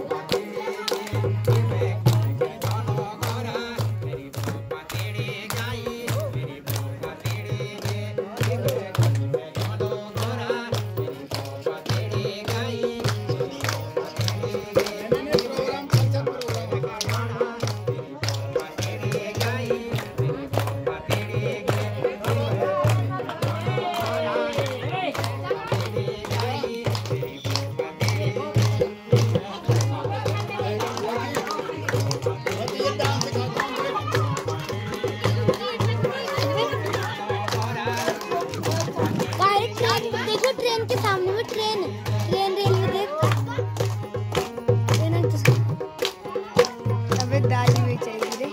you उनके सामने में ट्रेन ट्रेन रेलवे देख। में चाहिए रे